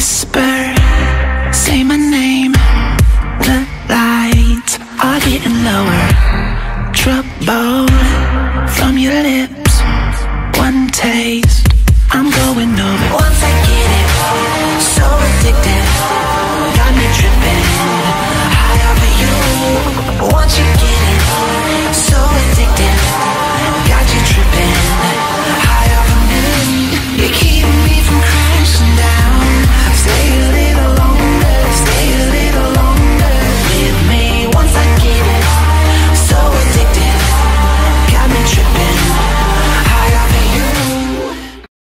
whisper, say my name. The lights are getting lower. Trouble from your lips, one taste. I'm going over.